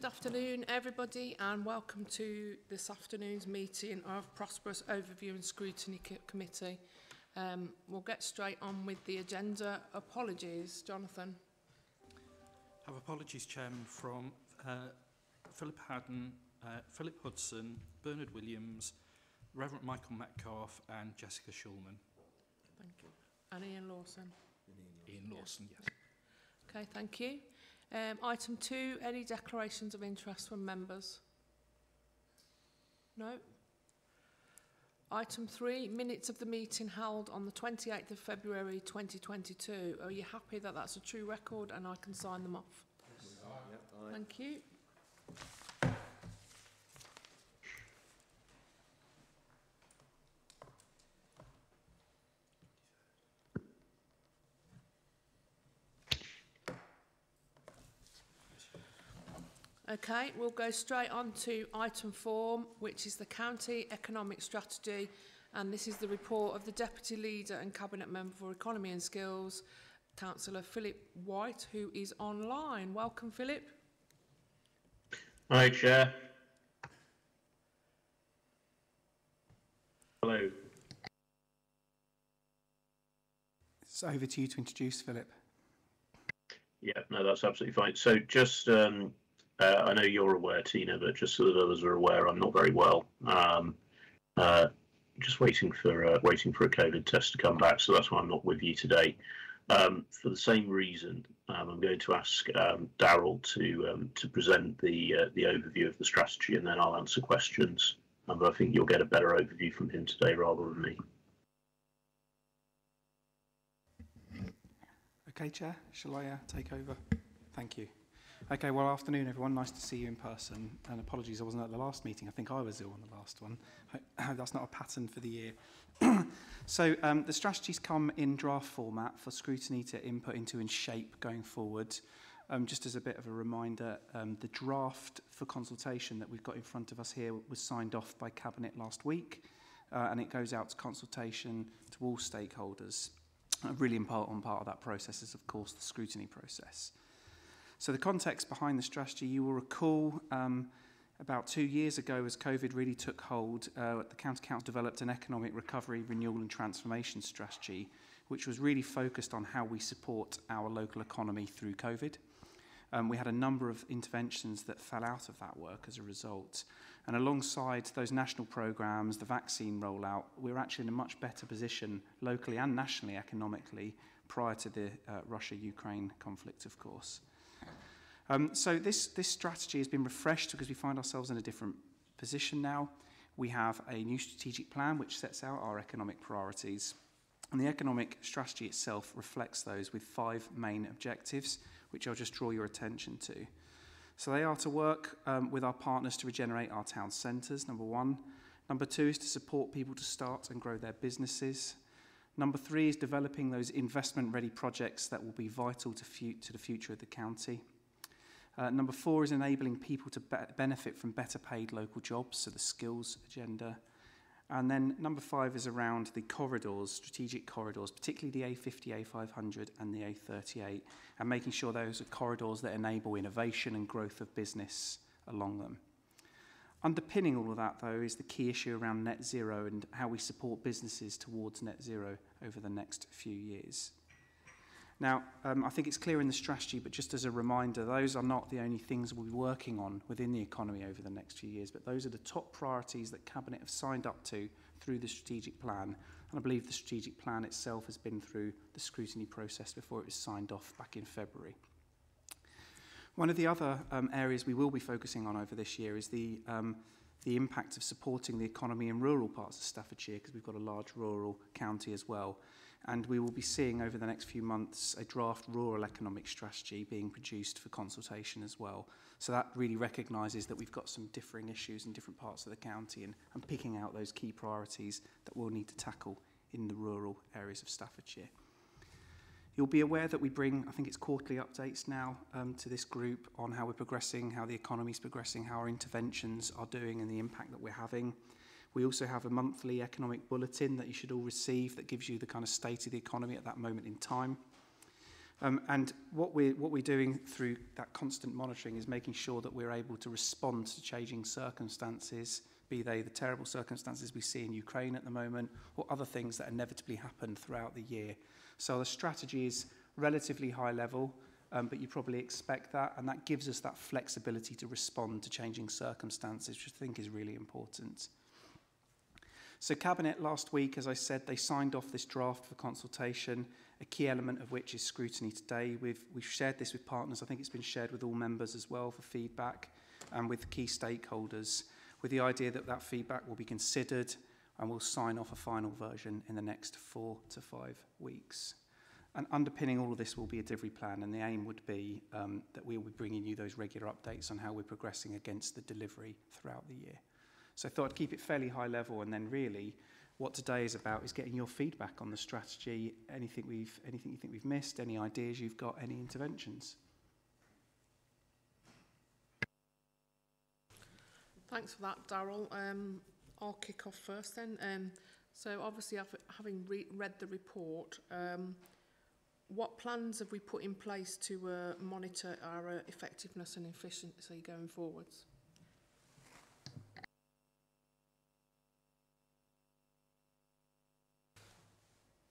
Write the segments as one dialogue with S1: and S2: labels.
S1: Good afternoon, everybody, and welcome to this afternoon's meeting of Prosperous Overview and Scrutiny C Committee. Um, we'll get straight on with the agenda. Apologies, Jonathan.
S2: Have apologies, Chairman, from uh, Philip Haddon, uh, Philip Hudson, Bernard Williams, Reverend Michael Metcalf, and Jessica Schulman.
S1: Thank you. And Ian Lawson.
S2: Ian Lawson, Ian Lawson yes. yes.
S1: Okay, thank you. Um, item two, any declarations of interest from members? No? Item three, minutes of the meeting held on the 28th of February 2022. Are you happy that that's a true record and I can sign them off? Yes. Thank you. Okay, we'll go straight on to item four, which is the County Economic Strategy. And this is the report of the Deputy Leader and Cabinet Member for Economy and Skills, Councillor Philip White, who is online. Welcome, Philip.
S3: Hi, Chair. Hello.
S4: It's over to you to introduce Philip.
S3: Yeah, no, that's absolutely fine. So just, um, uh, I know you're aware, Tina, but just so that others are aware, I'm not very well. Um, uh, just waiting for uh, waiting for a COVID test to come back, so that's why I'm not with you today. Um, for the same reason, um, I'm going to ask um, Daryl to um, to present the uh, the overview of the strategy, and then I'll answer questions. Um, but I think you'll get a better overview from him today rather than me.
S4: Okay, Chair, shall I uh, take over? Thank you. Okay, well, afternoon, everyone. Nice to see you in person. And apologies, I wasn't at the last meeting. I think I was ill on the last one. That's not a pattern for the year. so um, the strategies come in draft format for scrutiny to input into and shape going forward. Um, just as a bit of a reminder, um, the draft for consultation that we've got in front of us here was signed off by Cabinet last week, uh, and it goes out to consultation to all stakeholders. A really important part of that process is, of course, the scrutiny process. So the context behind the strategy, you will recall um, about two years ago as COVID really took hold, uh, the County Council developed an economic recovery, renewal and transformation strategy, which was really focused on how we support our local economy through COVID. Um, we had a number of interventions that fell out of that work as a result. And alongside those national programs, the vaccine rollout, we were actually in a much better position locally and nationally economically prior to the uh, Russia-Ukraine conflict, of course. Um, so this, this strategy has been refreshed because we find ourselves in a different position now. We have a new strategic plan which sets out our economic priorities. And the economic strategy itself reflects those with five main objectives, which I'll just draw your attention to. So they are to work um, with our partners to regenerate our town centres, number one. Number two is to support people to start and grow their businesses. Number three is developing those investment-ready projects that will be vital to, to the future of the county. Uh, number four is enabling people to be benefit from better paid local jobs, so the skills agenda. And then number five is around the corridors, strategic corridors, particularly the A50, A500 and the A38, and making sure those are corridors that enable innovation and growth of business along them. Underpinning all of that, though, is the key issue around net zero and how we support businesses towards net zero over the next few years. Now, um, I think it's clear in the strategy, but just as a reminder, those are not the only things we'll be working on within the economy over the next few years, but those are the top priorities that Cabinet have signed up to through the strategic plan. And I believe the strategic plan itself has been through the scrutiny process before it was signed off back in February. One of the other um, areas we will be focusing on over this year is the, um, the impact of supporting the economy in rural parts of Staffordshire, because we've got a large rural county as well. And we will be seeing over the next few months a draft rural economic strategy being produced for consultation as well. So that really recognises that we've got some differing issues in different parts of the county and, and picking out those key priorities that we'll need to tackle in the rural areas of Staffordshire. You'll be aware that we bring, I think it's quarterly updates now um, to this group on how we're progressing, how the economy is progressing, how our interventions are doing and the impact that we're having. We also have a monthly economic bulletin that you should all receive that gives you the kind of state of the economy at that moment in time. Um, and what we're, what we're doing through that constant monitoring is making sure that we're able to respond to changing circumstances, be they the terrible circumstances we see in Ukraine at the moment or other things that inevitably happen throughout the year. So the strategy is relatively high level, um, but you probably expect that, and that gives us that flexibility to respond to changing circumstances, which I think is really important. So Cabinet last week, as I said, they signed off this draft for consultation, a key element of which is scrutiny today. We've, we've shared this with partners. I think it's been shared with all members as well for feedback and with key stakeholders, with the idea that that feedback will be considered and we'll sign off a final version in the next four to five weeks. And underpinning all of this will be a delivery plan, and the aim would be um, that we will be bringing you those regular updates on how we're progressing against the delivery throughout the year. So I thought I'd keep it fairly high level and then really what today is about is getting your feedback on the strategy, anything we've anything you think we've missed, any ideas you've got, any interventions.
S1: Thanks for that, Daryl. Um, I'll kick off first then. Um, so obviously, having re read the report, um, what plans have we put in place to uh, monitor our uh, effectiveness and efficiency going forwards?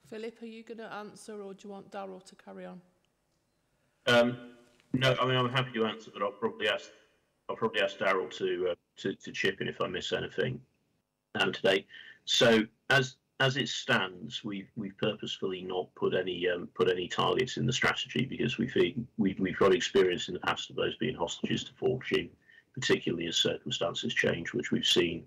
S1: Philip, are you going to answer or do you want Daryl to carry on?
S3: Um, no, I mean, I'm happy to answer, but I'll probably ask, I'll probably ask Daryl to, uh, to, to chip in if I miss anything um, today. So as, as it stands, we've, we've purposefully not put any, um, put any targets in the strategy because we feel we've, we've got experience in the past of those being hostages to fortune, particularly as circumstances change, which we've seen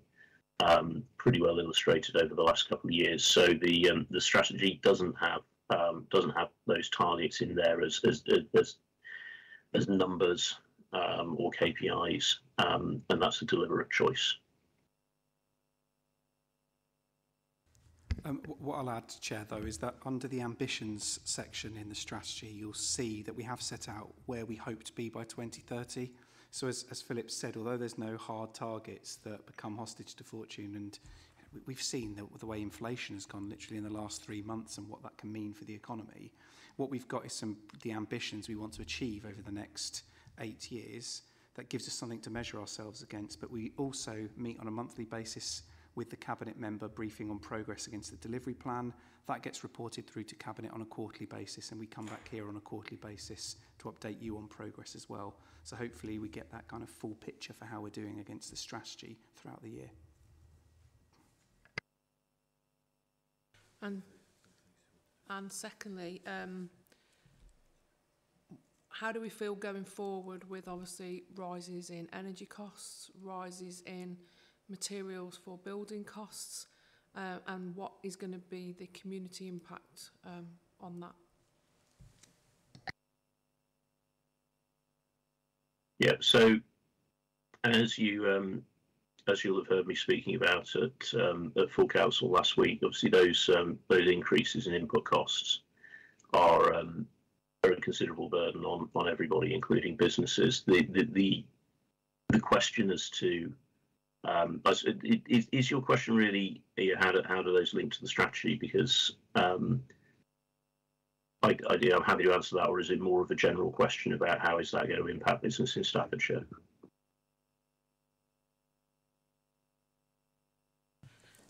S3: um, pretty well illustrated over the last couple of years. So the um, the strategy doesn't have um, doesn't have those targets in there as as as, as numbers um, or KPIs, um, and that's a deliberate choice.
S4: Um, what I'll add, to Chair, though, is that under the ambitions section in the strategy, you'll see that we have set out where we hope to be by 2030. So as, as Philip said, although there's no hard targets that become hostage to fortune, and we've seen the, the way inflation has gone literally in the last three months and what that can mean for the economy, what we've got is some the ambitions we want to achieve over the next eight years. That gives us something to measure ourselves against, but we also meet on a monthly basis with the Cabinet member briefing on progress against the delivery plan. That gets reported through to Cabinet on a quarterly basis, and we come back here on a quarterly basis to update you on progress as well. So hopefully we get that kind of full picture for how we're doing against the strategy throughout the year.
S1: And, and secondly, um, how do we feel going forward with obviously rises in energy costs, rises in materials for building costs, uh, and what is going to be the community impact um, on that?
S3: Yeah, so as you um, as you'll have heard me speaking about at um, at full council last week, obviously those um, those increases in input costs are um, are a considerable burden on on everybody, including businesses. The the the, the question as to um, is, is your question really how do, how do those link to the strategy? Because um, I, I, I'm happy to answer that, or is it more of a general question about how is that going to impact business in Staffordshire?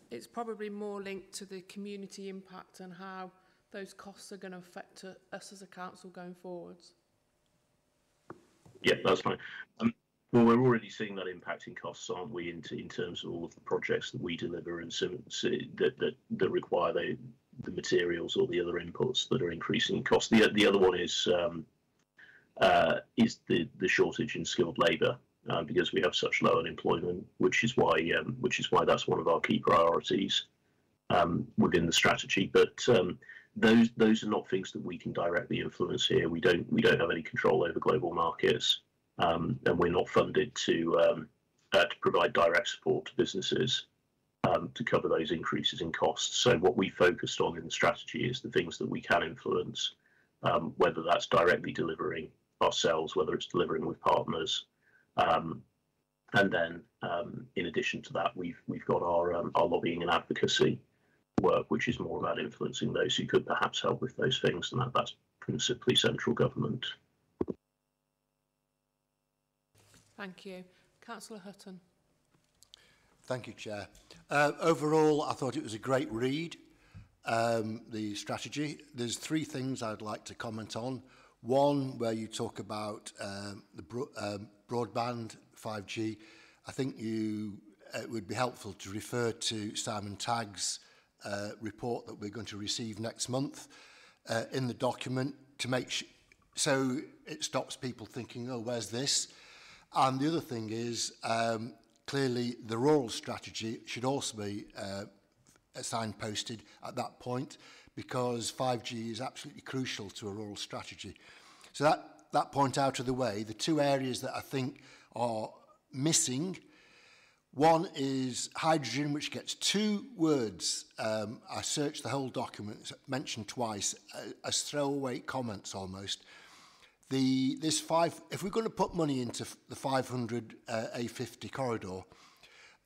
S1: It's probably more linked to the community impact and how those costs are going to affect us as a council going forwards.
S3: Yeah, that's fine. Um, well, we're already seeing that impact in costs, aren't we, in, in terms of all of the projects that we deliver and so, so that, that, that require the, the materials or the other inputs that are increasing costs. The, the other one is um, uh, is the, the shortage in skilled labour uh, because we have such low unemployment, which is why um, which is why that's one of our key priorities um, within the strategy. But um, those those are not things that we can directly influence here. We don't we don't have any control over global markets um, and we're not funded to um, uh, to provide direct support to businesses um, to cover those increases in costs. So what we focused on in the strategy is the things that we can influence, um, whether that's directly delivering ourselves, whether it's delivering with partners, um, and then um, in addition to that, we've we've got our our lobbying and advocacy work, which is more about influencing those who could perhaps help with those things, and that, that's principally central government.
S1: Thank you. Councillor Hutton.
S5: Thank you, Chair. Uh, overall, I thought it was a great read, um, the strategy. There's three things I'd like to comment on. One, where you talk about um, the bro um, broadband 5G. I think you it would be helpful to refer to Simon Tagg's uh, report that we're going to receive next month uh, in the document to make so it stops people thinking, oh, where's this? And the other thing is, um, clearly the rural strategy should also be uh, signposted at that point because 5G is absolutely crucial to a rural strategy. So that, that point out of the way, the two areas that I think are missing, one is hydrogen, which gets two words. Um, I searched the whole document, it's mentioned twice, uh, as throwaway comments almost. The, this five, if we're going to put money into the 500 uh, A50 corridor,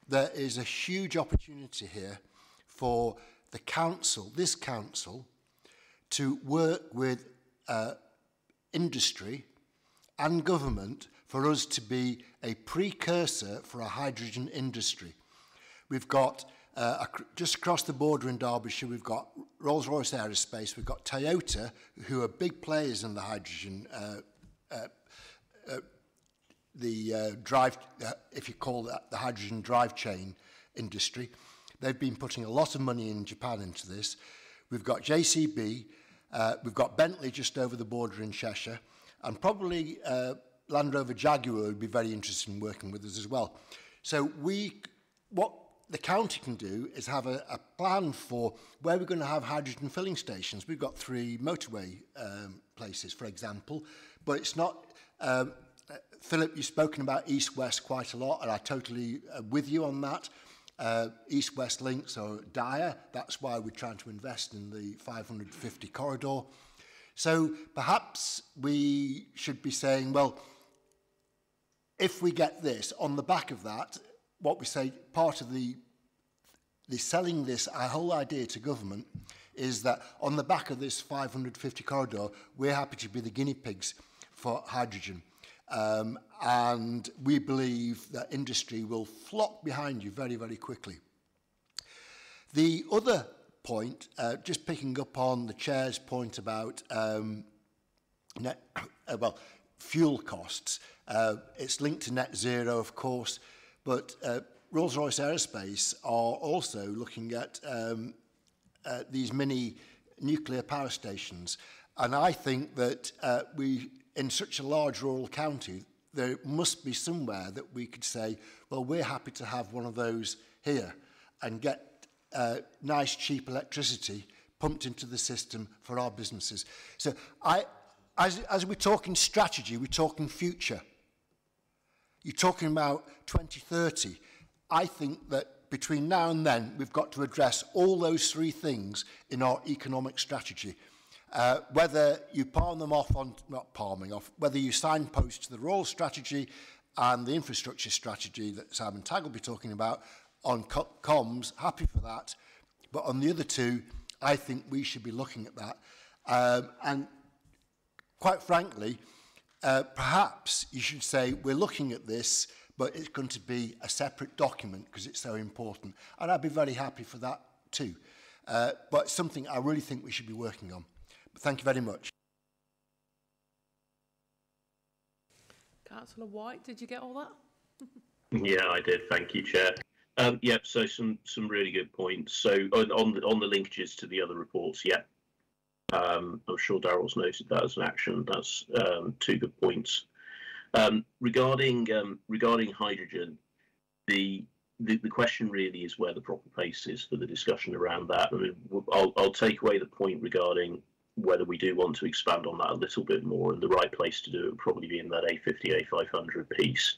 S5: there is a huge opportunity here for the council, this council, to work with uh, industry and government for us to be a precursor for a hydrogen industry. We've got, uh, just across the border in Derbyshire, we've got Rolls-Royce Aerospace, we've got Toyota, who are big players in the hydrogen, uh, uh, uh, the uh, drive, uh, if you call that the hydrogen drive chain industry. They've been putting a lot of money in Japan into this. We've got JCB, uh, we've got Bentley just over the border in Cheshire, and probably uh, Land Rover Jaguar would be very interested in working with us as well. So we, what the county can do is have a, a plan for where we're going to have hydrogen filling stations. We've got three motorway um, places, for example, but it's not... Um, Philip, you've spoken about east-west quite a lot, and I totally uh, with you on that. Uh, east-west links are dire. That's why we're trying to invest in the 550 corridor. So perhaps we should be saying, well, if we get this, on the back of that, what we say, part of the, the selling this, our whole idea to government is that on the back of this 550 corridor, we're happy to be the guinea pigs for hydrogen. Um, and we believe that industry will flock behind you very, very quickly. The other point, uh, just picking up on the chair's point about um, net, uh, well, fuel costs, Uh, it's linked to net zero, of course, but uh, Rolls-Royce Aerospace are also looking at um, uh, these mini nuclear power stations. And I think that uh, we, in such a large rural county, there must be somewhere that we could say, well, we're happy to have one of those here and get uh, nice, cheap electricity pumped into the system for our businesses. So I, as, as we're talking strategy, we're talking future. You're talking about 2030. I think that between now and then, we've got to address all those three things in our economic strategy. Uh, whether you palm them off on, not palming off, whether you signpost to the role strategy and the infrastructure strategy that Simon Tagg will be talking about on co comms, happy for that. But on the other two, I think we should be looking at that. Um, and quite frankly, Uh, perhaps you should say, we're looking at this, but it's going to be a separate document because it's so important. And I'd be very happy for that too. Uh, but it's something I really think we should be working on. But thank you very much.
S1: Councillor White, did you get all that?
S3: yeah, I did. Thank you, Chair. Um, yep. So some some really good points. So on, on the on the linkages to the other reports, yeah, Um, I'm sure Daryl's noted that as an action. That's um, two good points. Um, regarding um, regarding hydrogen, the, the, the question really is where the proper place is for the discussion around that. I mean, I'll, I'll take away the point regarding whether we do want to expand on that a little bit more, and the right place to do it would probably be in that A50, A500 piece,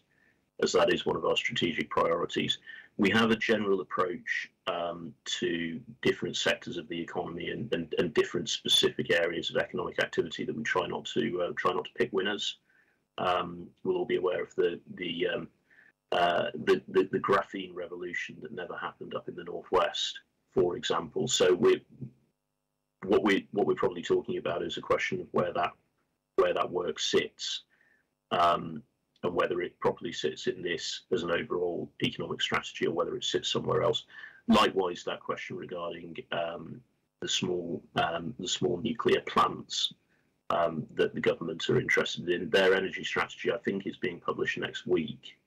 S3: as that is one of our strategic priorities we have a general approach um, to different sectors of the economy and, and, and, different specific areas of economic activity that we try not to uh, try not to pick winners. Um, we'll all be aware of the the, um, uh, the, the the graphene revolution that never happened up in the northwest, for example. So we what we what we're probably talking about is a question of where that where that work sits, um, and whether it properly sits in this as an overall economic strategy or whether it sits somewhere else. Likewise, that question regarding um, the small um, the small nuclear plants um, that the government are interested in. Their energy strategy, I think, is being published next week.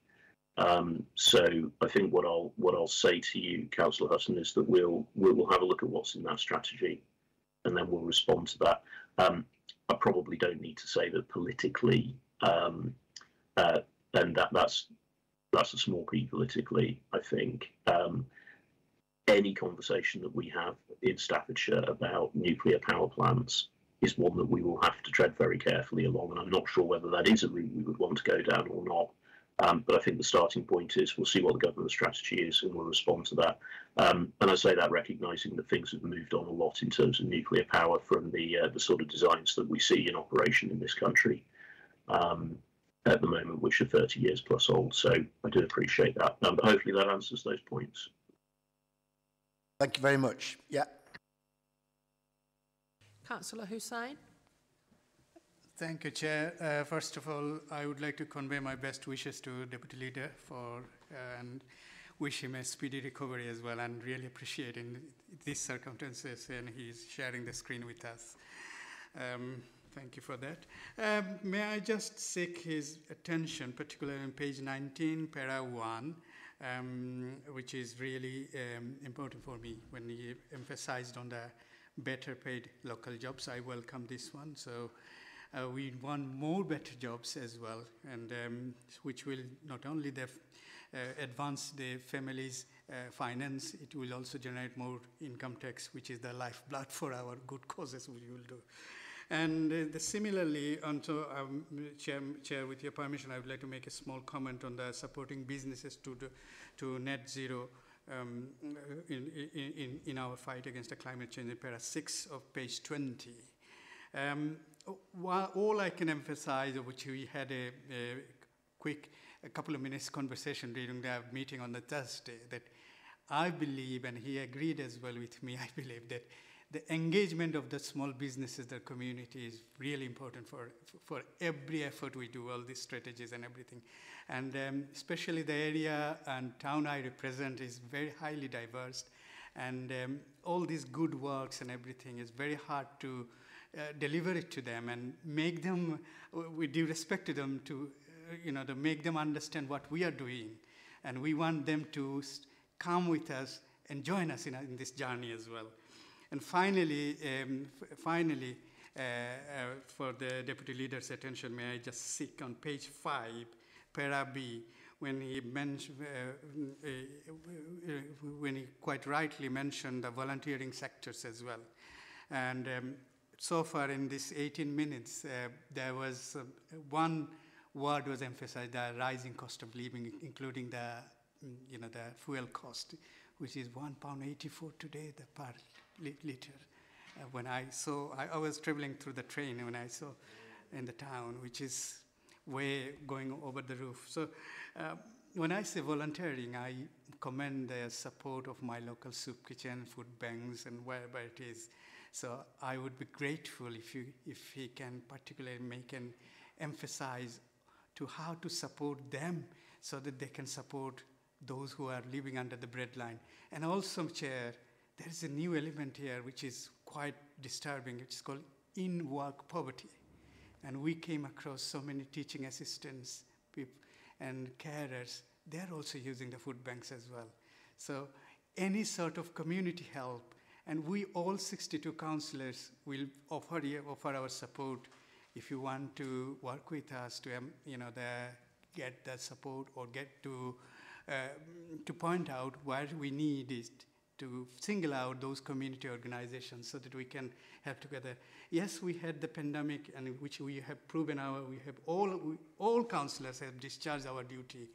S3: Um, so I think what I'll what I'll say to you, Councillor Hutton, is that we'll we'll have a look at what's in that strategy, and then we'll respond to that. Um, I probably don't need to say that politically, um, uh, and that that's that's a small p politically. I think um, any conversation that we have in Staffordshire about nuclear power plants is one that we will have to tread very carefully along, and I'm not sure whether that is a route we would want to go down or not. Um, but I think the starting point is we'll see what the government's strategy is and we'll respond to that. Um, and I say that recognising that things have moved on a lot in terms of nuclear power from the uh, the sort of designs that we see in operation in this country um, at the moment, which are 30 years plus old. So I do appreciate that. Um, but hopefully that answers those points.
S5: Thank you very much. Yeah.
S1: Councillor Hussain.
S6: Thank you, Chair. Uh, first of all, I would like to convey my best wishes to Deputy Leader for uh, and wish him a speedy recovery as well, and really appreciate in these circumstances and he's sharing the screen with us. Um, thank you for that. Um, may I just seek his attention, particularly on page 19, para 1, um, which is really um, important for me when he emphasized on the better paid local jobs. I welcome this one. So uh, we want more better jobs as well, and um, which will not only the, uh, advance the families' uh, finance, it will also generate more income tax, which is the lifeblood for our good causes we will do. And uh, similarly, onto, um, Chair, Chair, with your permission, I would like to make a small comment on the supporting businesses to, the, to net zero um, in, in, in our fight against the climate change in para 6 of page 20. Um, all I can emphasize, which we had a, a, quick, a couple of minutes conversation during the meeting on the Thursday, that I believe, and he agreed as well with me, I believe that the engagement of the small businesses, the community is really important for, for every effort we do, all these strategies and everything. And um, especially the area and town I represent is very highly diverse. And um, all these good works and everything is very hard to uh, deliver it to them and make them, with due respect to them, to, uh, you know, to make them understand what we are doing. And we want them to come with us and join us in, in this journey as well. And finally, um, finally, uh, uh, for the deputy leader's attention, may I just seek on page five, para B, when he mentioned, uh, uh, when he quite rightly mentioned the volunteering sectors as well. And um, so far in this 18 minutes, uh, there was uh, one word was emphasized, the rising cost of living, including the, you know, the fuel cost, which is one pound 84 today the per liter. Uh, when I saw, I, I, was traveling through the train when I saw in the town, which is way going over the roof. So uh, when I say volunteering, I commend the support of my local soup kitchen, food banks, and wherever it is. So I would be grateful if, you, if he can particularly make an emphasize to how to support them so that they can support those who are living under the breadline. And also, Chair, there is a new element here which is quite disturbing. It's called in work poverty. And we came across so many teaching assistants and carers. They're also using the food banks as well. So, any sort of community help, and we all 62 counselors will offer, offer our support if you want to work with us to um, you know, the, get that support or get to, uh, to point out where we need it to single out those community organizations so that we can help together. Yes, we had the pandemic, and which we have proven our, we have all, we, all counselors have discharged our duty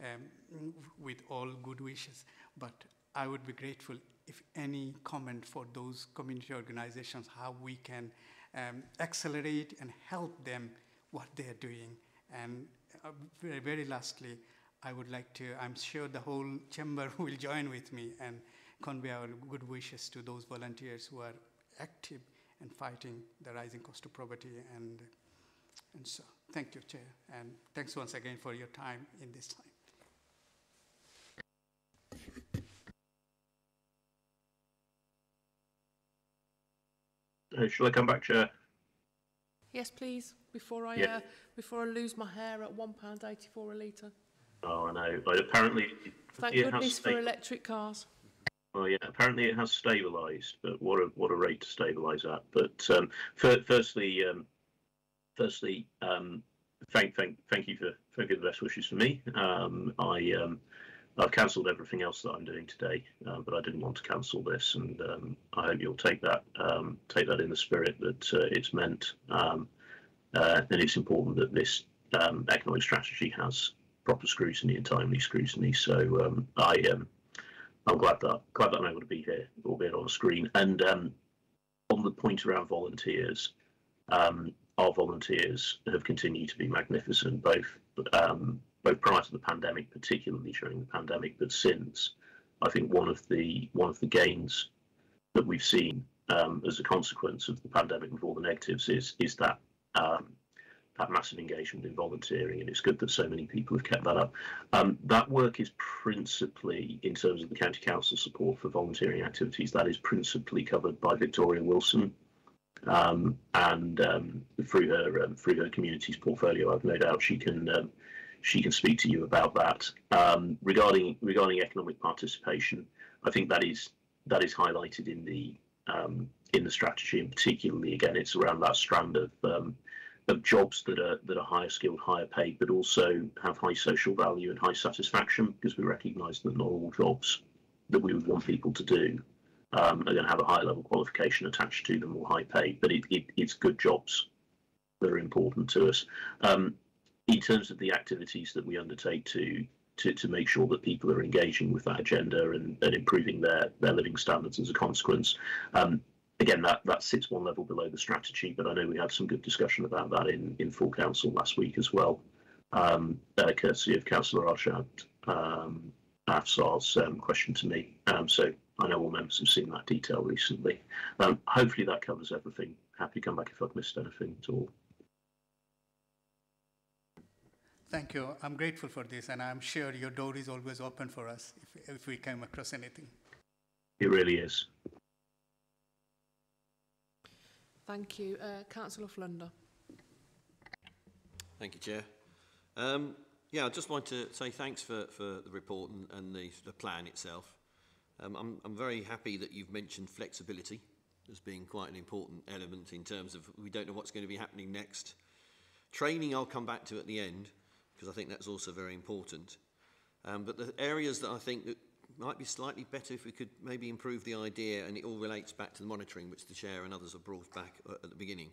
S6: um, with all good wishes. But I would be grateful if any comment for those community organizations, how we can um, accelerate and help them what they're doing. And uh, very, very lastly, I would like to, I'm sure the whole chamber will join with me and convey our good wishes to those volunteers who are active in fighting the rising cost of poverty and, and so. Thank you, Chair, and thanks once again for your time in this time.
S3: Uh, shall I come back, Chair?
S1: Yes, please, before I,
S3: Yeah.
S1: uh, before I lose my hair at £1.84 a litre.
S3: Oh, I know. But apparently,
S1: Thank goodness for electric cars.
S3: Oh yeah, apparently it has stabilised, but what a what a rate to stabilise at. But um, fir- firstly, um, firstly, um, thank thank thank you for for giving the best wishes for me. Um, I um, I've cancelled everything else that I'm doing today, uh, but I didn't want to cancel this, and I hope you'll take that take that in the spirit that uh, it's meant. Uh, and it's important that this economic strategy has proper scrutiny and timely scrutiny. So I um, I'm glad that glad that I'm able to be here, albeit on screen. And um, on the point around volunteers, um, our volunteers have continued to be magnificent, both um, both prior to the pandemic, particularly during the pandemic, but since. I think one of the one of the gains that we've seen um, as a consequence of the pandemic with all the negatives is is that um, that massive engagement in volunteering, and it's good that so many people have kept that up. Um, that work is principally, in terms of the county council support for volunteering activities, that is principally covered by Victoria Wilson, um, and um, through her um, through her communities portfolio, I've no doubt she can um, she can speak to you about that. Um, regarding regarding economic participation, I think that is that is highlighted in the in the strategy, and particularly again, it's around that strand of of jobs that are that are higher skilled, higher paid, but also have high social value and high satisfaction, because we recognise that not all jobs that we would want people to do um, are going to have a high level qualification attached to them or high paid, but it, it, it's good jobs that are important to us. Um, in terms of the activities that we undertake to to, to make sure that people are engaging with that agenda and, and improving their, their living standards as a consequence. Um, again, that, that sits one level below the strategy, but I know we had some good discussion about that in, in full council last week as well, um, uh, courtesy of Councillor Arshad um, Afsar's um, question to me. Um, so I know all members have seen that detail recently. Um, hopefully that covers everything. Happy to come back if I've missed anything at all.
S6: Thank you. I'm grateful for this, and I'm sure your door is always open for us if, if we come across anything.
S3: It really is.
S1: Thank you. Uh, Councillor Flunder.
S7: Thank you, Chair. Um, yeah, I'd just like to say thanks for, for the report and, and the, the plan itself. Um, I'm, I'm very happy that you've mentioned flexibility as being quite an important element in terms of we don't know what's going to be happening next. Training I'll come back to at the end because I think that's also very important. Um, but the areas that I think that might be slightly better if we could maybe improve the idea, and it all relates back to the monitoring, which the Chair and others have brought back at the beginning,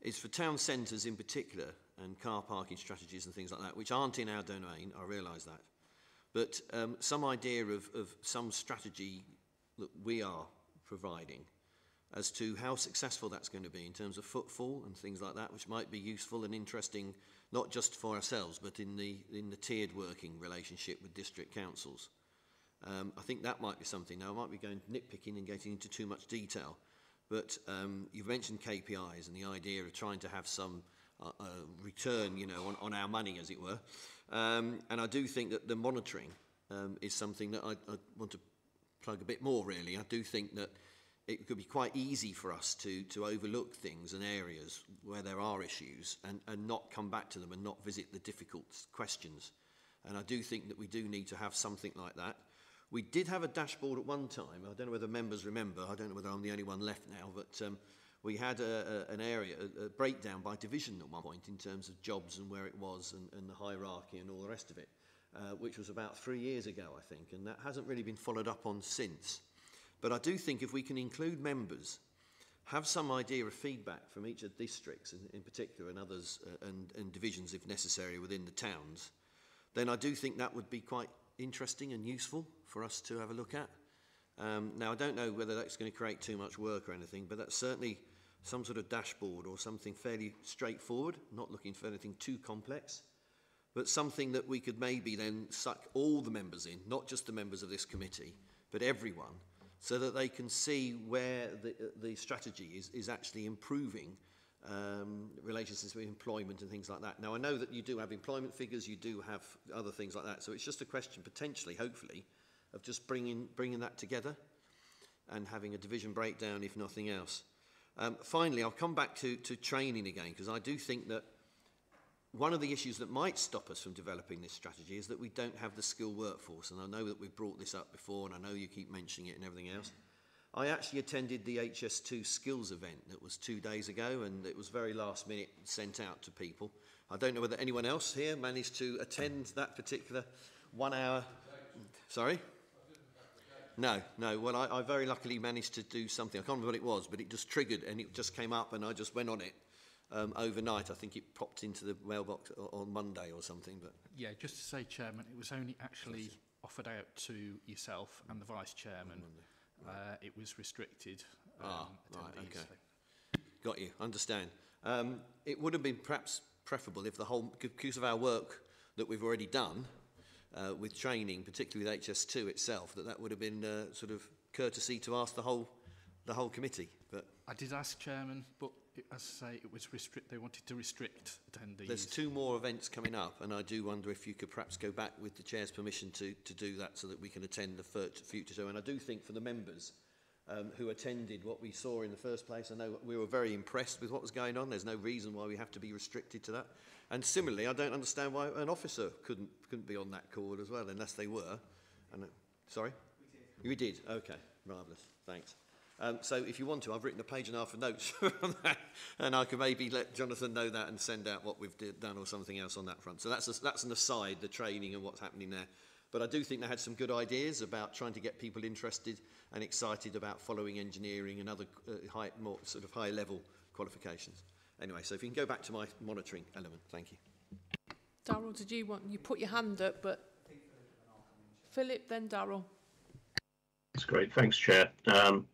S7: is for town centres in particular and car parking strategies and things like that, which aren't in our domain, I realise that. But um, some idea of, of some strategy that we are providing as to how successful that's going to be in terms of footfall and things like that, which might be useful and interesting, not just for ourselves, but in the, in the tiered working relationship with district councils. Um, I think that might be something. Now, I might be going nitpicking and getting into too much detail, but um, you've mentioned KPIs and the idea of trying to have some uh, uh, return, you know, on, on our money, as it were. Um, and I do think that the monitoring um, is something that I, I want to plug a bit more, really. I do think that it could be quite easy for us to, to overlook things and areas where there are issues and, and not come back to them and not visit the difficult questions. And I do think that we do need to have something like that. We did have a dashboard at one time. I don't know whether members remember. I don't know whether I'm the only one left now, but um, we had a, a, an area, a, a breakdown by division at one point in terms of jobs and where it was and, and the hierarchy and all the rest of it, uh, which was about three years ago, I think, and that hasn't really been followed up on since. But I do think if we can include members, have some idea of feedback from each of the districts in, in particular and others uh, and, and divisions if necessary within the towns, then I do think that would be quite interesting and useful for us to have a look at. Um, now, I don't know whether that's going to create too much work or anything, but that's certainly some sort of dashboard or something fairly straightforward, not looking for anything too complex, but something that we could maybe then suck all the members in, not just the members of this committee, but everyone, so that they can see where the, the strategy is, is actually improving um, relationships with employment and things like that. Now, I know that you do have employment figures, you do have other things like that, so it's just a question, potentially, hopefully, of just bringing, bringing that together and having a division breakdown, if nothing else. Um, finally, I'll come back to, to training again, because I do think that one of the issues that might stop us from developing this strategy is that we don't have the skilled workforce. And I know that we've brought this up before, and I know you keep mentioning it and everything else. I actually attended the HS2 skills event that was two days ago, and it was very last minute sent out to people. I don't know whether anyone else here managed to attend that particular one hour. Sorry? No, no. Well, I, I very luckily managed to do something. I can't remember what it was, but it just triggered and it just came up, and I just went on it um, overnight. I think it popped into the mailbox on Monday or something. But
S2: Yeah, just to say, Chairman, it was only actually offered out to yourself and the Vice Chairman. Uh, it was restricted. Um,
S7: Ah, right,
S2: attendees,
S7: okay.
S2: so-
S7: Got you, understand. Um, it would have been perhaps preferable if the whole, because of our work that we've already done uh, with training, particularly with HS2 itself, that that would have been uh, sort of courtesy to ask the whole, the whole committee. But
S2: I did ask Chairman, but it, as I say, it was restrict. They wanted to restrict attendees.
S7: there's two more events coming up, and I do wonder if you could perhaps go back with the chair's permission to, to do that so that we can attend the future show. And I do think for the members um, who attended what we saw in the first place, I know we were very impressed with what was going on. There's no reason why we have to be restricted to that. And similarly, I don't understand why an officer couldn't couldn't be on that call as well, unless they were. And uh, sorry, we did. We did. Okay, marvelous. Thanks. Um, so if you want to, I've written a page and a half of notes on that, and I can maybe let Jonathan know that and send out what we've did, done or something else on that front. So that's, a, that's an aside, the training and what's happening there. But I do think they had some good ideas about trying to get people interested and excited about following engineering and other uh, high, more sort of high level qualifications. Anyway, so if you can go back to my monitoring element, thank you.
S1: Daryl, did you want, you put your hand up, but Philip, then Daryl.
S3: That's great. Thanks, Chair. Um,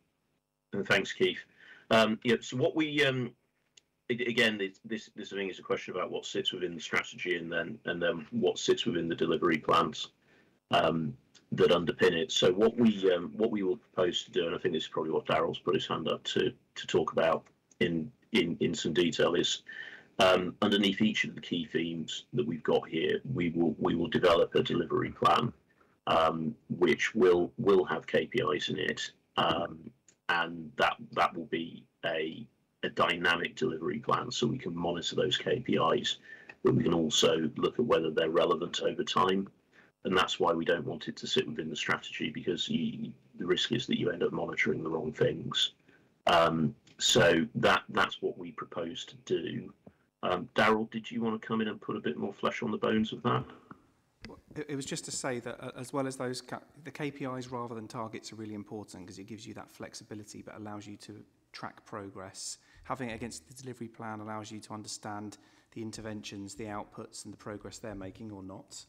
S3: thanks, Keith. Um, yeah, so what we um, again, this, this think is a question about what sits within the strategy and then and then what sits within the delivery plans um, that underpin it. So what we um, what we will propose to do, and I think this is probably what Daryl's put his hand up to to talk about in in in some detail, is um, underneath each of the key themes that we've got here, we will we will develop a delivery plan um, which will will have KPIs in it, um, and that that will be a a dynamic delivery plan, so we can monitor those KPIs, but we can also look at whether they're relevant over time, and that's why we don't want it to sit within the strategy because you, the risk is that you end up monitoring the wrong things. Um, so that that's what we propose to do. Um, Daryl, did you want to come in and put a bit more flesh on the bones of that?
S4: It, was just to say that uh, as well as those, the KPIs rather than targets are really important because it gives you that flexibility but allows you to track progress. Having it against the delivery plan allows you to understand the interventions, the outputs and the progress they're making or not.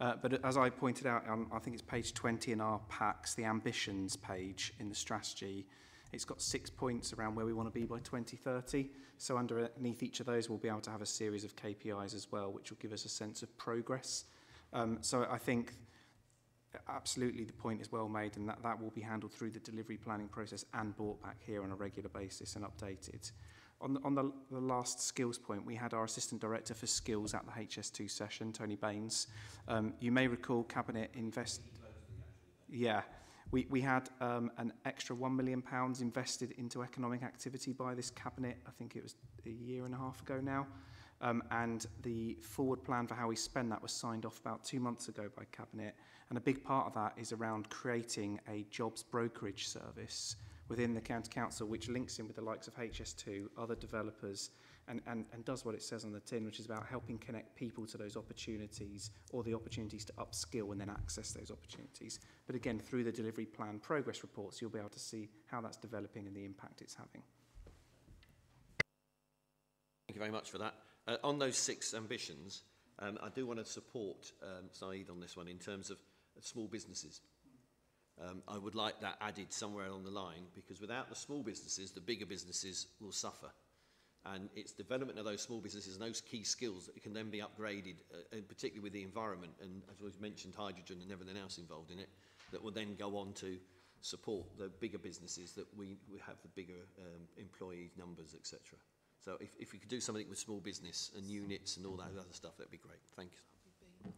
S4: Uh, but as I pointed out, um, I think it's page 20 in our packs, the ambitions page in the strategy, it's got six points around where we want to be by 2030. So underneath each of those, we'll be able to have a series of KPIs as well, which will give us a sense of progress. Um, so I think absolutely the point is well made and that, that will be handled through the delivery planning process and brought back here on a regular basis and updated. On the, on the, the last skills point, we had our Assistant Director for Skills at the HS2 session, Tony Baines. Um, you may recall Cabinet invest... Yeah, we, we had um, an extra £1 million invested into economic activity by this Cabinet, I think it was a year and a half ago now. Um, and the forward plan for how we spend that was signed off about two months ago by Cabinet. And a big part of that is around creating a jobs brokerage service within the County Council, which links in with the likes of HS2, other developers, and, and, and does what it says on the tin, which is about helping connect people to those opportunities or the opportunities to upskill and then access those opportunities. But again, through the delivery plan progress reports, you'll be able to see how that's developing and the impact it's having.
S7: Thank you very much for that. Uh, on those six ambitions, um, I do want to support um, Saeed on this one in terms of small businesses. Um, I would like that added somewhere along the line because without the small businesses, the bigger businesses will suffer. And it's development of those small businesses and those key skills that can then be upgraded, uh, and particularly with the environment and, as we've mentioned, hydrogen and everything else involved in it, that will then go on to support the bigger businesses that we, we have the bigger um, employee numbers, etc. So if, if we could do something with small business and units and all that other stuff, that'd be great. Thank you.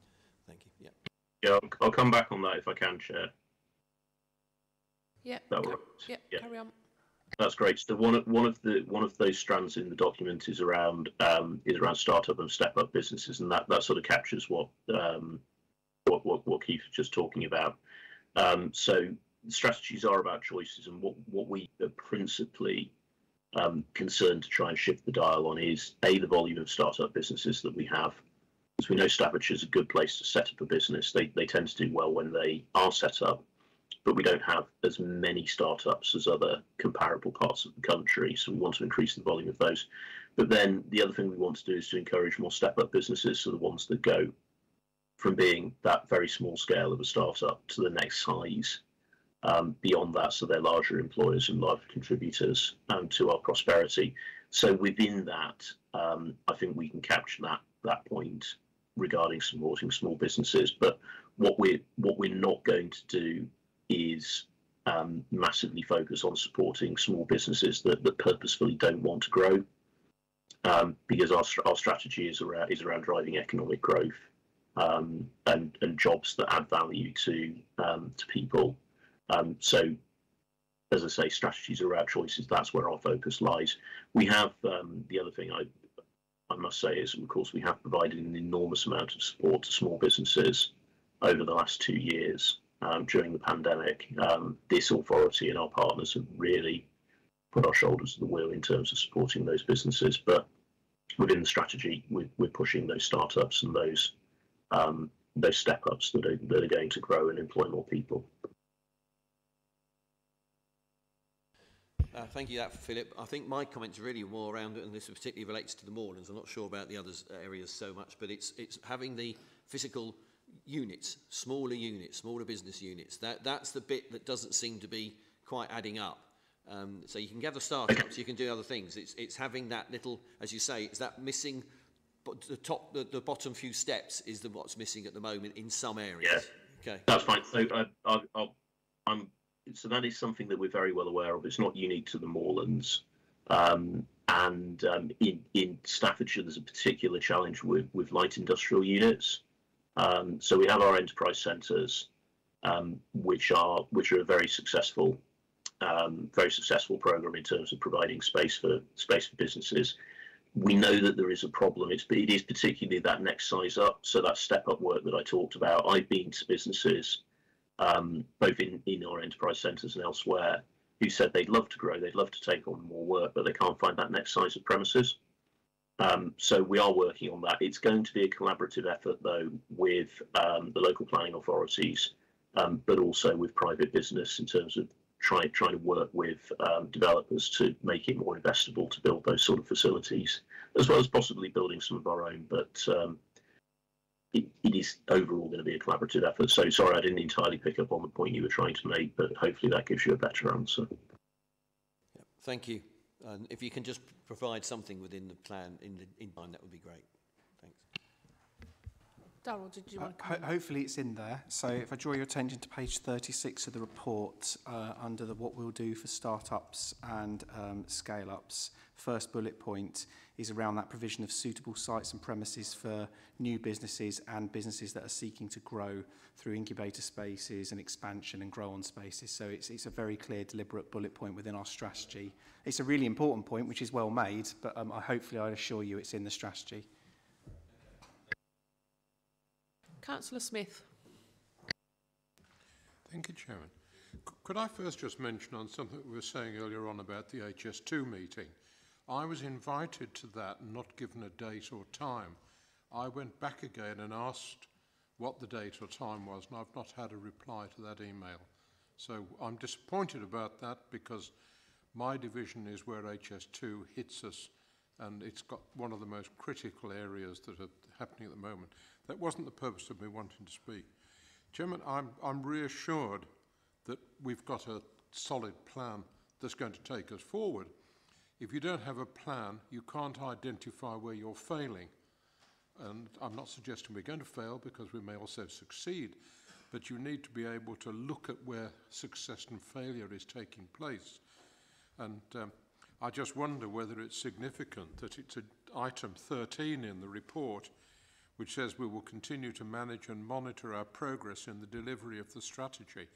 S7: Thank you. Yeah.
S3: Yeah, I'll, I'll come back on that if I can, Chair.
S1: Yeah,
S3: That
S1: ca-
S3: works.
S1: yeah,
S3: Yeah.
S1: carry on.
S3: That's great. So one of one of the one of those strands in the document is around um, is around startup and step up businesses, and that, that sort of captures what um, what, what what Keith was just talking about. Um, so strategies are about choices, and what what we are principally um, concerned to try and shift the dial on is a the volume of startup businesses that we have. As we know, Staffordshire is a good place to set up a business. They they tend to do well when they are set up but we don't have as many startups as other comparable parts of the country. So we want to increase the volume of those. But then the other thing we want to do is to encourage more step up businesses, so the ones that go from being that very small scale of a startup to the next size. Um, beyond that, so they're larger employers and larger contributors um, to our prosperity. So within that, um, I think we can capture that that point regarding supporting small businesses. But what we're what we're not going to do is um, massively focus on supporting small businesses that, that purposefully don't want to grow, um, because our, our strategy is around is around driving economic growth um, and and jobs that add value to um, to people. Um, so, as I say, strategies are our choices. That's where our focus lies. We have um, the other thing I I must say is, of course, we have provided an enormous amount of support to small businesses over the last two years um, during the pandemic. Um, this authority and our partners have really put our shoulders to the wheel in terms of supporting those businesses. But within the strategy, we're, we're pushing those startups and those um, those step ups that are, that are going to grow and employ more people.
S7: Uh, thank you that, Philip. I think my comments are really more around, and this particularly relates to the moorlands. I'm not sure about the other areas so much, but it's it's having the physical units, smaller units, smaller business units. That that's the bit that doesn't seem to be quite adding up. Um, so you can gather startups, you can do other things. It's it's having that little, as you say, it's that missing. But the top, the, the bottom few steps is the what's missing at the moment in some areas. Okay.
S3: That's fine. So I, I, I'll, I'm so that is something that we're very well aware of. It's not unique to the Moorlands. Um, and um, in, in Staffordshire, there's a particular challenge with, with light industrial units. Um, so we have our enterprise centres, um, which are which are a very successful, um, very successful program in terms of providing space for space for businesses. We know that there is a problem. It's it is particularly that next size up, so that step up work that I talked about. I've been to businesses, um, both in in our enterprise centres and elsewhere, who said they'd love to grow, they'd love to take on more work, but they can't find that next size of premises. Um, so we are working on that. It's going to be a collaborative effort, though, with um, the local planning authorities, um, but also with private business in terms of trying trying to work with um, developers to make it more investable to build those sort of facilities, as well as possibly building some of our own. But um, it, it is overall going to be a collaborative effort. So sorry, I didn't entirely pick up on the point you were trying to make, but hopefully that gives you a better answer.
S7: Thank you. And if you can just provide something within the plan in the in time, that would be great. Thanks.
S1: Darryl, did you
S4: Uh,
S1: want to
S4: ho-
S1: come?
S4: hopefully it's in there. So if I draw your attention to page 36 of the report, uh, under the what we'll do for startups and um, scale-ups, first bullet point is around that provision of suitable sites and premises for new businesses and businesses that are seeking to grow through incubator spaces and expansion and grow on spaces. So it's, it's a very clear, deliberate bullet point within our strategy. It's a really important point, which is well made, but um, I, hopefully I assure you it's in the strategy.
S1: Councillor Smith.
S8: Thank you, Chairman. C- Could I first just mention on something we were saying earlier on about the HS2 meeting? I was invited to that not given a date or time. I went back again and asked what the date or time was, and I've not had a reply to that email. So I'm disappointed about that because my division is where HS2 hits us, and it's got one of the most critical areas that are happening at the moment. That wasn't the purpose of me wanting to speak. Chairman, I'm, I'm reassured that we've got a solid plan that's going to take us forward. If you don't have a plan, you can't identify where you're failing. And I'm not suggesting we're going to fail because we may also succeed. but you need to be able to look at where success and failure is taking place. And um, I just wonder whether it's significant that it's item 13 in the report, which says we will continue to manage and monitor our progress in the delivery of the strategy.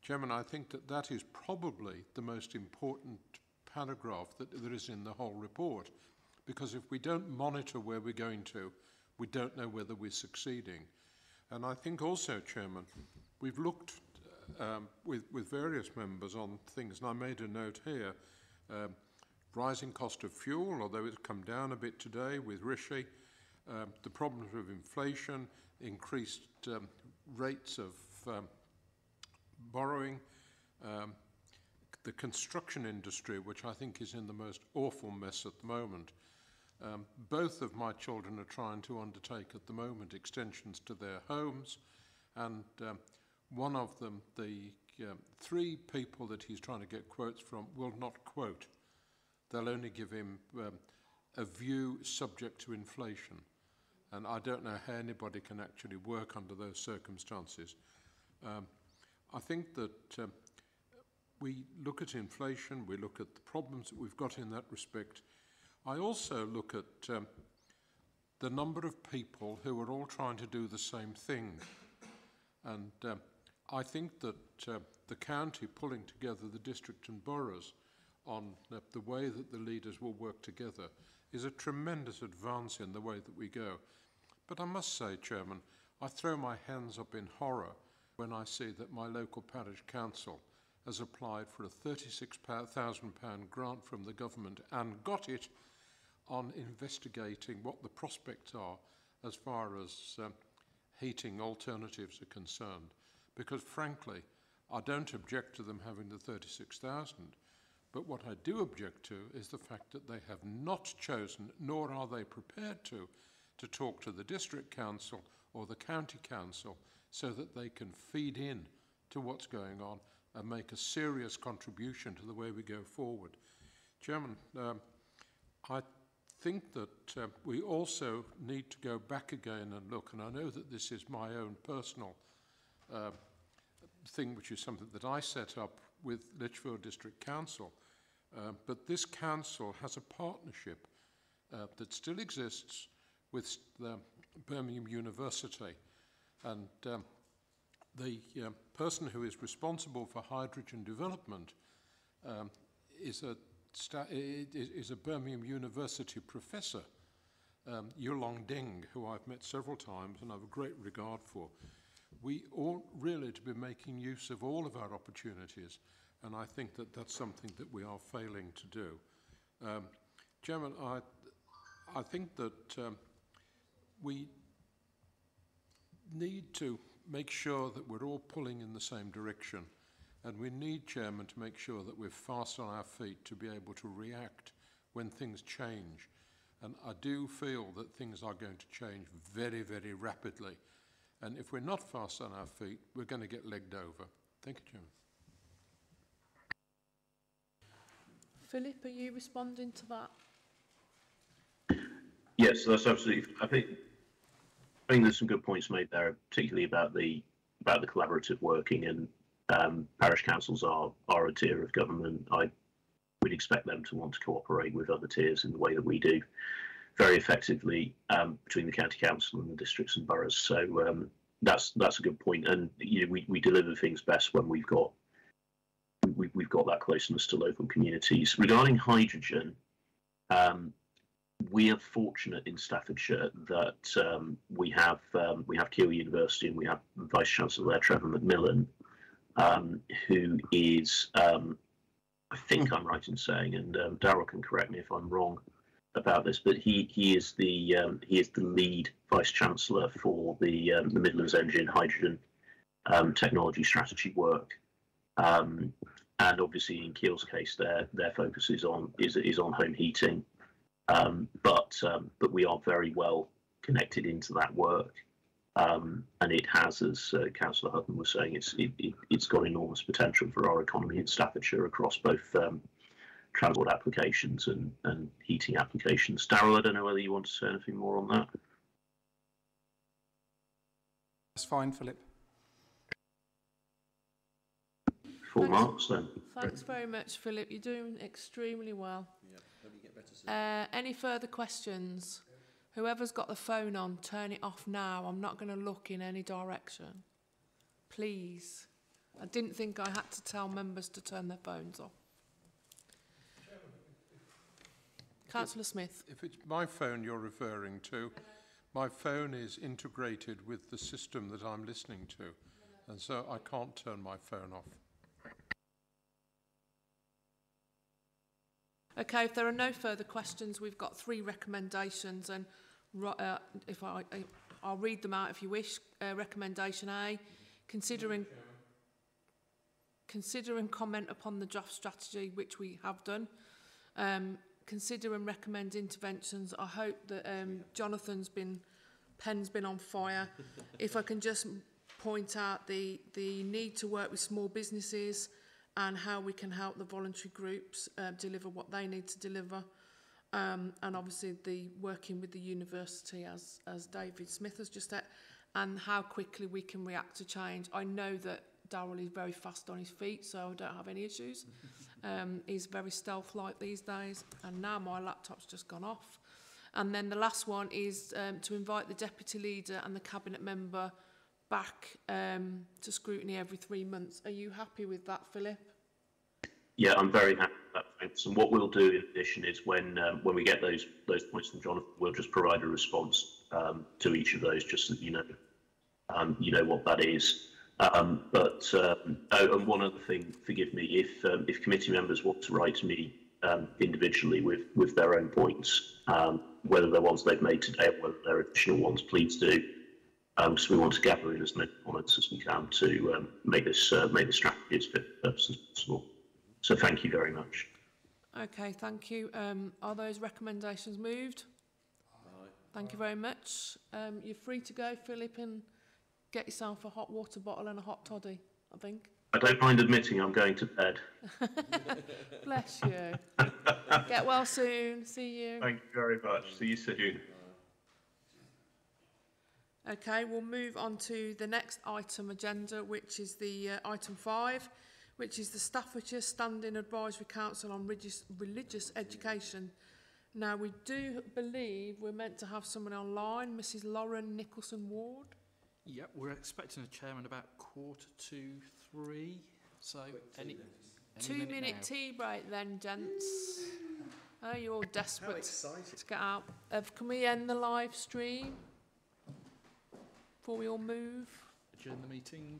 S8: Chairman, I think that that is probably the most important paragraph that there is in the whole report, because if we don't monitor where we're going to, we don't know whether we're succeeding. And I think also, Chairman, we've looked um, with, with various members on things, and I made a note here, um, rising cost of fuel, although it's come down a bit today with Rishi, um, the problems of inflation, increased um, rates of um, borrowing, um, the construction industry, which I think is in the most awful mess at the moment. Um, both of my children are trying to undertake at the moment extensions to their homes, and um, one of them, the um, three people that he's trying to get quotes from, will not quote. They'll only give him um, a view subject to inflation. And I don't know how anybody can actually work under those circumstances. Um, I think that we look at inflation, we look at the problems that we've got in that respect. I also look at um, the number of people who are all trying to do the same thing. And um, I think that uh, the county pulling together the district and boroughs on uh, the way that the leaders will work together is a tremendous advance in the way that we go. But I must say, Chairman, I throw my hands up in horror when I see that my local parish council has applied for a £36,000 grant from the government and got it on investigating what the prospects are as far as um, heating alternatives are concerned. Because frankly, I don't object to them having the 36,000, but what I do object to is the fact that they have not chosen, nor are they prepared to, to talk to the district council or the county council so that they can feed in to what's going on and make a serious contribution to the way we go forward. Chairman, um, I think that uh, we also need to go back again and look, and I know that this is my own personal uh, thing, which is something that I set up with Lichfield District Council, uh, but this council has a partnership uh, that still exists with Birmingham University. And um, the uh, person who is responsible for hydrogen development um, is, a is a Birmingham University professor, um, Yulong Ding, who I've met several times and I have a great regard for. We ought really to be making use of all of our opportunities, and I think that that's something that we are failing to do. Um, Chairman, I, I think that um, we need to make sure that we're all pulling in the same direction. And we need, Chairman, to make sure that we're fast on our feet to be able to react when things change. And I do feel that things are going to change very, very rapidly. And if we're not fast on our feet, we're going to get legged over. Thank you, Chairman.
S1: Philip, are you responding to that?
S3: Yes, that's absolutely. I think I think there's some good points made there, particularly about the about the collaborative working and um, parish councils are are a tier of government. I would expect them to want to cooperate with other tiers in the way that we do, very effectively um, between the county council and the districts and boroughs. So um, that's that's a good point, and you know, we we deliver things best when we've got we, we've got that closeness to local communities. Regarding hydrogen, um, we are fortunate in Staffordshire that um, we have um, we have Keele University and we have Vice Chancellor there, Trevor McMillan, um, who is um, I think I'm right in saying, and um, Darryl can correct me if I'm wrong about this, but he he is the um, he is the lead Vice Chancellor for the the Midlands Engine Hydrogen technology strategy work. and obviously, in Keele's case, their their focus is on is is on home heating um, but um, but we are very well connected into that work, um, and it has, as uh, Councillor Hutton was saying, it's it, it, has got enormous potential for our economy in Staffordshire across both um, transport applications and, and heating applications. Darryl, I don't know whether you want to say anything more on that.
S4: That's fine, Philip.
S3: full
S1: Thanks.
S3: marks then.
S1: Thanks very much, Philip. You're doing extremely well.
S7: Yeah, hope you get better soon.
S1: Uh, any further questions? Whoever's got the phone on, turn it off now. I'm not going to look in any direction. Please. I didn't think I had to tell members to turn their phones off. Councillor Smith.
S8: If it's my phone you're referring to, my phone is integrated with the system that I'm listening to, and so I can't turn my phone off.
S1: Okay, if there are no further questions, we've got three recommendations and uh, if I, I, I'll read them out if you wish. Uh, recommendation A, considering consider and comment upon the draft strategy, which we have done. Um, consider and recommend interventions. I hope that um, Jonathan's been, pen's been on fire. if I can just point out the, the need to work with small businesses, and how we can help the voluntary groups uh, deliver what they need to deliver. Um, and obviously the working with the university as, as David Smith has just said, and how quickly we can react to change. I know that Daryl is very fast on his feet, so I don't have any issues. um, he's very stealth-like these days, and now my laptop's just gone off. And then the last one is um, to invite the deputy leader and the cabinet member back um, to scrutiny every three months. Are you happy with that, Philip?
S3: Yeah, I'm very happy with that. Thanks. And what we'll do in addition is when um, when we get those those points from Jonathan, we'll just provide a response um, to each of those, just so that you know um, you know what that is. Um, but um, oh, and one other thing, forgive me, if um, if committee members want to write to me um, individually with with their own points, um, whether they're ones they've made today or whether they're additional ones, please do. Um, so we want to gather in as many comments as we can to um, make this uh, make the strategy as fit for purpose as possible. So thank you very much.
S1: Okay, thank you. Um, are those recommendations moved? Aye. Thank you very much. Um, you're free to go, Philip, and get yourself a hot water bottle and a hot toddy, I think.
S3: I don't mind admitting I'm going to bed.
S1: Bless you. get well soon. See you.
S3: Thank you very much. See you soon.
S1: Okay, we'll move on to the next item agenda, which is the uh, item five, which is the Staffordshire Standing Advisory Council on Religious, Religious Education. Now, we do believe we're meant to have someone online, Mrs Lauren Nicholson Ward.
S2: Yeah, we're expecting a chairman about quarter to three. So any, any
S1: Two minute,
S2: minute
S1: tea break then, gents. Oh, you're all desperate to get out. Uh, can we end the live stream before we all move?
S2: Adjourn the meeting.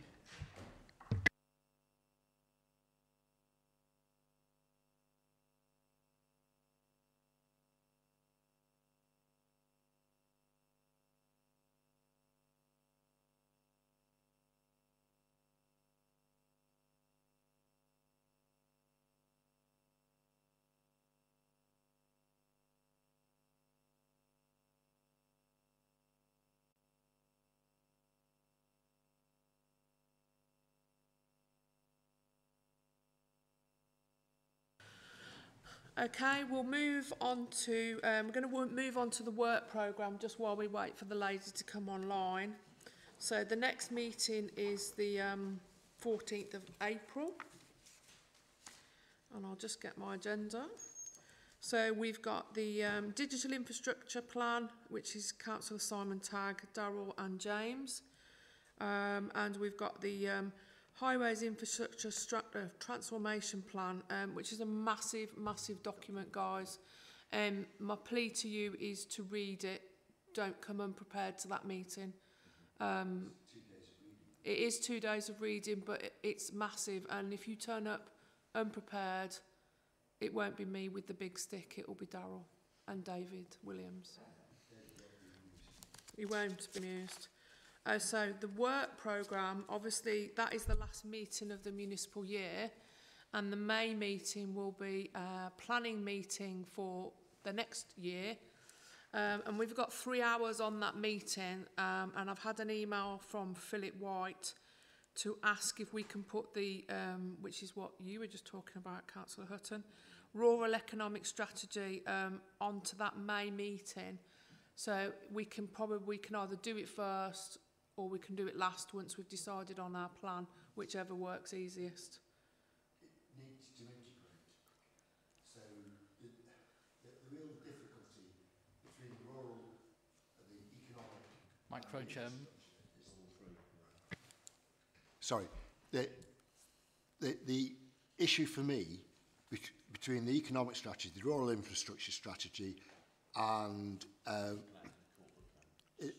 S1: Okay, we'll move on to, um, we're going to move on to the work programme just while we wait for the lady to come online. So the next meeting is the um, 14th of April. And I'll just get my agenda. So we've got the um, digital infrastructure plan, which is Councillor Simon Tagg, Darrell and James. Um, and we've got the um, highways infrastructure structure uh, transformation plan, um, which is a massive, massive document, guys. Um, my plea to you is to read it. Don't come unprepared to that meeting. Um, it is two days of reading, but it, it's massive. And if you turn up unprepared, it won't be me with the big stick. It will be Daryl and David Williams. He won't be amused. used. Uh, so the work programme, obviously, that is the last meeting of the municipal year. And the May meeting will be a planning meeting for the next year. Um, and we've got three hours on that meeting. Um, and I've had an email from Philip White to ask if we can put the, um, which is what you were just talking about, Councillor Hutton, rural economic strategy um, onto that May meeting. So we can probably, we can either do it first or we can do it last once we've decided on our plan, whichever works easiest.
S5: needs to integrate. So the, the, the real difficulty between rural and the economic
S9: Micro, Chairman.
S5: sorry, the, the, the issue for me bet between the economic strategy, the rural infrastructure strategy and um, i-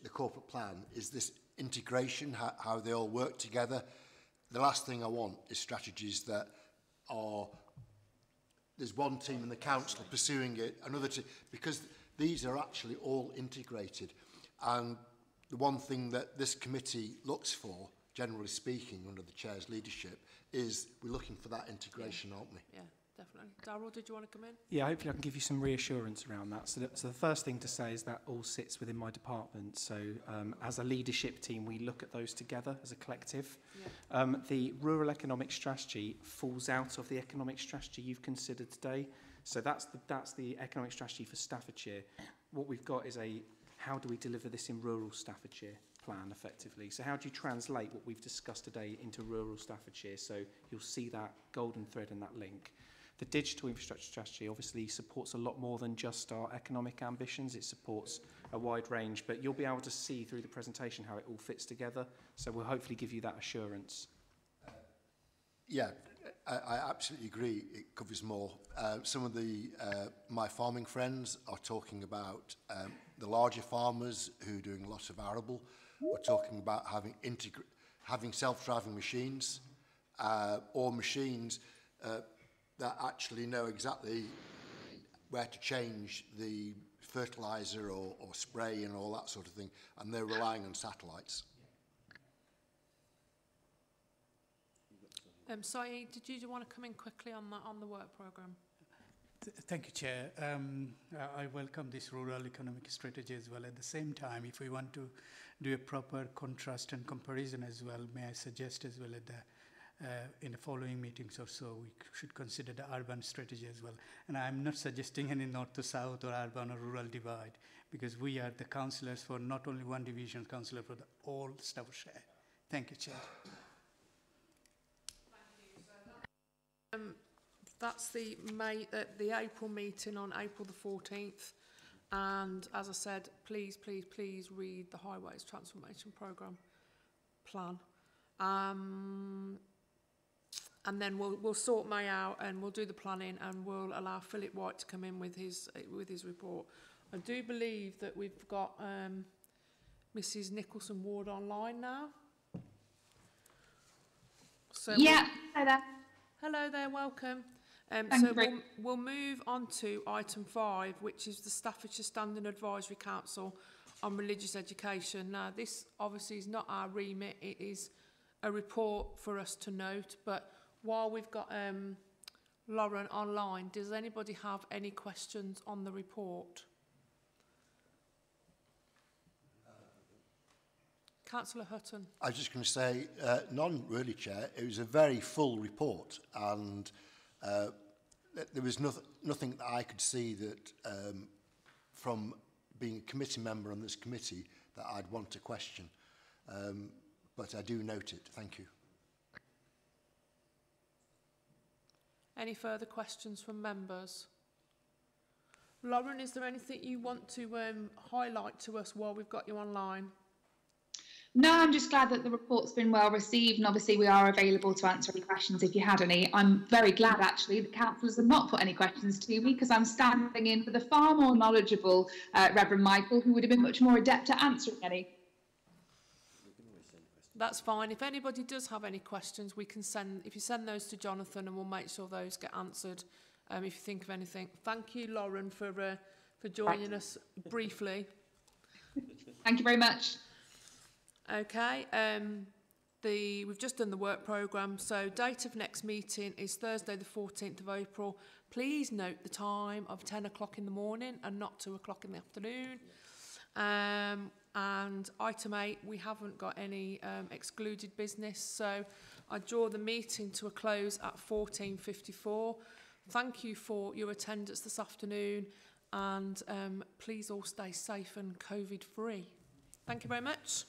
S5: the corporate plan is this integration, how, how they all work together. The last thing I want is strategies that are, there's one team in the council pursuing it, another team, because these are actually all integrated. And the one thing that this committee looks for, generally speaking, under the chair's leadership, is we're looking for that integration, aren't we?
S1: Yeah, definitely. Darryl, did you want to come in?
S4: Yeah, hopefully I can give you some reassurance around that. So, that, so the first thing to say is that all sits within my department. So um, as a leadership team, we look at those together as a collective.
S1: Yeah.
S4: Um, the rural economic strategy falls out of the economic strategy you've considered today. So that's the, that's the economic strategy for Staffordshire. What we've got is a how do we deliver this in rural Staffordshire plan effectively. So how do you translate what we've discussed today into rural Staffordshire? So you'll see that golden thread and that link. The digital infrastructure strategy obviously supports a lot more than just our economic ambitions. It supports a wide range, but you'll be able to see through the presentation how it all fits together. So we'll hopefully give you that assurance.
S5: Yeah, I, I absolutely agree. It covers more. Uh, some of the uh, my farming friends are talking about um, the larger farmers who are doing lots of arable. We're talking about having having self-driving machines uh, or machines uh, that actually know exactly where to change the fertilizer or, or spray and all that sort of thing, and they're relying on satellites.
S1: Um, Saeed, did you want to come in quickly on the, on the work programme?
S6: Thank you, Chair. Um, I I welcome this rural economic strategy as well. At the same time, if we want to do a proper contrast and comparison as well, may I suggest as well at the uh, in the following meetings or so, we should consider the urban strategy as well. And I'm not suggesting any north to south or urban or rural divide, because we are the councillors for not only one division, councillor for the all Staffordshire. Thank you, Chair.
S1: Um, that's the May, uh, the April meeting on April the 14th. And as I said, please, please, please read the Highways Transformation Programme plan. Um, and then we'll, we'll sort May out and we'll do the planning and we'll allow Philip White to come in with his, with his report. I do believe that we've got um, Mrs Nicholson Ward online now. So we'll-
S10: Yeah, hi there.
S1: Hello there, welcome. Um,
S10: Thank
S1: so we'll, we'll move on to item five, which is the Staffordshire Standing Advisory Council on Religious Education. Now, this obviously is not our remit, it is a report for us to note, but while we've got um, Lauren online, does anybody have any questions on the report? Councillor Hutton.
S5: I was just going to say, uh, none really, Chair. It was a very full report and uh, there was noth nothing that I could see that um, from being a committee member on this committee that I'd want to question. Um, but I do note it. Thank you.
S1: Any further questions from members? Lauren, is there anything you want to um, highlight to us while we've got you online?
S10: No, I'm just glad that the report's been well received, and obviously we are available to answer any questions if you had any. I'm very glad actually that councillors have not put any questions to me because I'm standing in for the far more knowledgeable uh, Reverend Michael, who would have been much more adept at answering any.
S1: That's fine. If anybody does have any questions, we can send, if you send those to Jonathan and we'll make sure those get answered um, if you think of anything. Thank you, Lauren, for, uh, for joining us briefly.
S10: Thank you very much.
S1: Okay, um, the, we've just done the work programme, so date of next meeting is Thursday the 14th of April. Please note the time of 10 o'clock in the morning and not 2 o'clock in the afternoon. Um, And item 8 we haven't got any um, excluded business, so I draw the meeting to a close at 14.54. Thank you for your attendance this afternoon and um, please all stay safe and COVID free. Thank you very much.